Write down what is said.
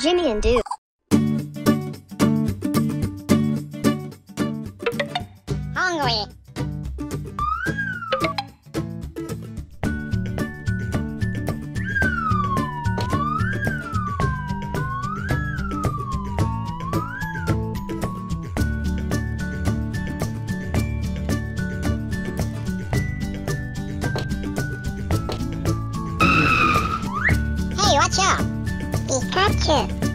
Jimmy and Duke. Hungry. Hey, watch out! Pikachu.